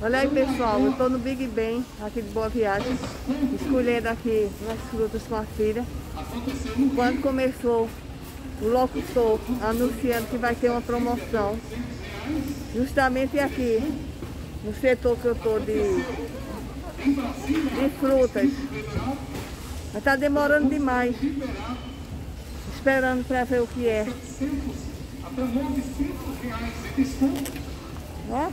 Olha aí pessoal, eu tô no Big Ben, aqui de Boa Viagem, escolhendo aqui umas frutas com a filha. Quando começou o locutor anunciando que vai ter uma promoção, justamente aqui, no setor que eu tô de, de frutas. Mas tá demorando demais. Esperando para ver o que é. Ó.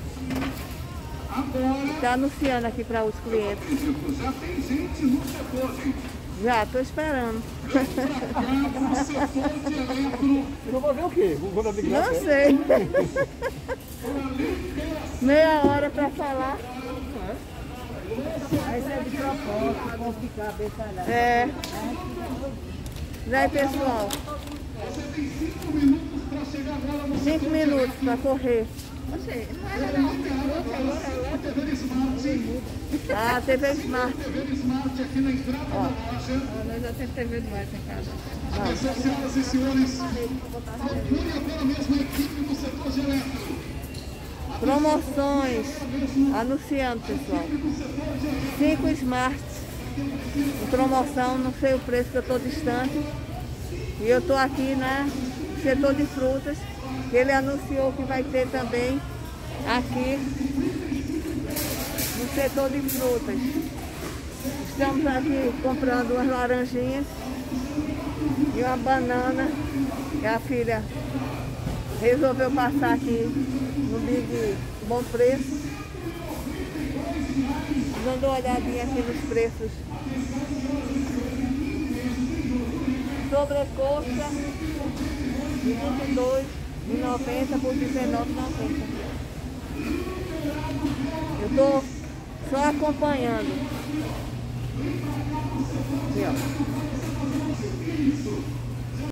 Está anunciando aqui para os clientes. Já tem gente no setor, gente. Já, tô esperando. Eu vou ver o quê? Vou dar? Não sei. Meia hora para falar. Aí você é de propósito, vão ficar bem falado. É. Aí, pessoal? Você tem cinco minutos para chegar agora no Cinco minutos para correr. Smart. Ah, TV Smart. TV Smart aqui na entrada da loja. Nós já temos TV demais em casa. Atenção, senhoras e senhores. Procure agora mesmo a equipe do setor de eletro. Promoções. Anunciando, pessoal. Cinco Smarts. Promoção, não sei o preço que eu estou distante. E eu estou aqui no setor de frutas. Ele anunciou que vai ter também aqui no setor de frutas. Estamos aqui comprando umas laranjinhas e uma banana. A filha resolveu passar aqui no Big Bom Preço. Dando uma olhadinha aqui nos preços. Sobrecosta 22 90 por 19,90. Eu tô só acompanhando. Aqui, ó.